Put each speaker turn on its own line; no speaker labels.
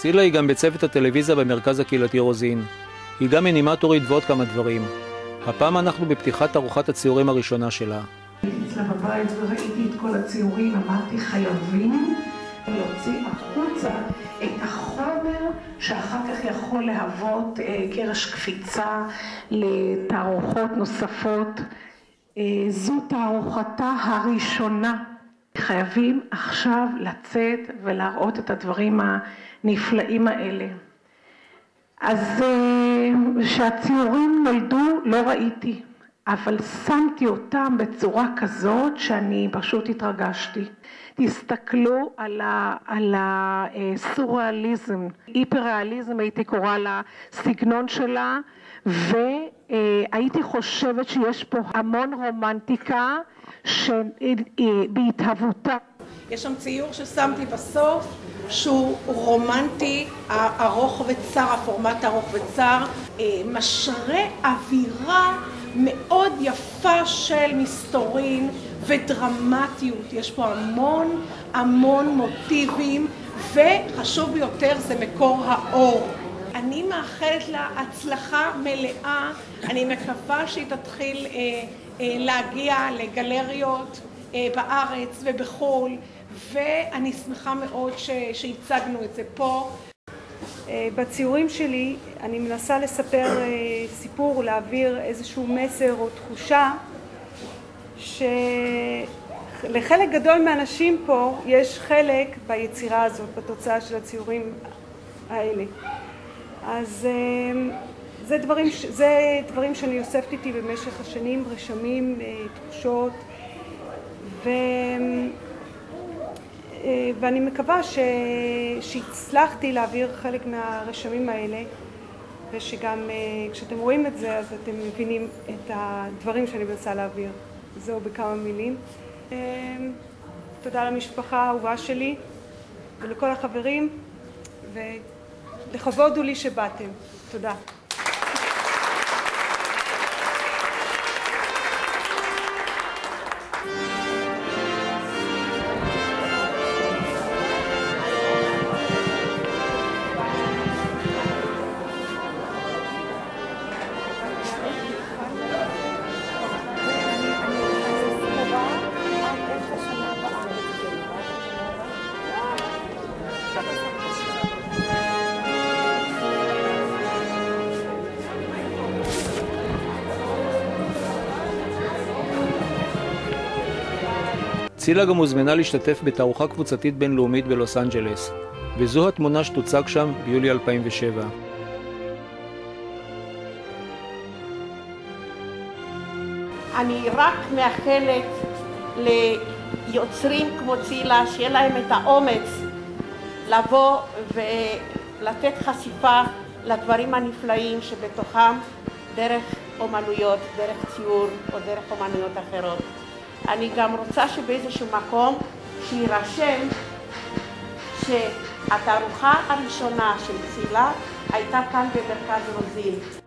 צילה היא גם בצוות הטלוויזיה במרכז הקהילתי רוזין. היא גם אנימטורית ועוד כמה דברים. הפעם אנחנו בפתיחת ארוחת הציורים הראשונה שלה.
הייתי אצלה בבית וראיתי את כל הציורים, אמרתי חייבים להוציא החוצה את החומר שאחר כך יכול להוות אה, קרש קפיצה לתערוכות נוספות. אה, זו תערוכתה הראשונה. חייבים עכשיו לצאת ולהראות את הדברים הנפלאים האלה. אז כשהציורים נולדו לא ראיתי, אבל שמתי אותם בצורה כזאת שאני פשוט התרגשתי. תסתכלו על הסוריאליזם, היפר-ריאליזם הייתי קוראה לסגנון שלה, והייתי חושבת שיש פה המון רומנטיקה בהתהוותה.
יש שם ציור ששמתי בסוף שהוא רומנטי, ארוך וצר, הפורמט ארוך וצר, משרה אווירה מאוד יפה של מסתורין ודרמטיות. יש פה המון המון מוטיבים וחשוב ביותר זה מקור האור. אני מאחלת לה הצלחה מלאה, אני מקווה שהיא תתחיל להגיע לגלריות בארץ ובחו"ל ואני שמחה מאוד שהצגנו את זה פה.
בציורים שלי אני מנסה לספר סיפור, להעביר איזשהו מסר או תחושה שלחלק גדול מהאנשים פה יש חלק ביצירה הזאת, בתוצאה של הציורים האלה. אז זה דברים, זה דברים שאני אוספת איתי במשך השנים, רשמים, תחושות ו... ואני מקווה ש... שהצלחתי להעביר חלק מהרשמים האלה ושגם כשאתם רואים את זה אז אתם מבינים את הדברים שאני מנסה להעביר. זהו בכמה מילים. תודה למשפחה האהובה שלי ולכל החברים ולכבוד הוא לי שבאתם. תודה.
צילה גם הוזמנה להשתתף בתערוכה קבוצתית בינלאומית בלוס אנג'לס, וזו התמונה שתוצג שם ביולי 2007.
אני רק מאחלת ליוצרים כמו צילה, שיהיה להם את האומץ לבוא ולתת חשיפה לדברים הנפלאים שבתוכם דרך אומנויות, דרך ציור או דרך אומנויות אחרות. אני גם רוצה שבאיזשהו מקום שיירשם שהתערוכה הראשונה של צילה הייתה כאן במרכז רוזין